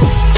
Spot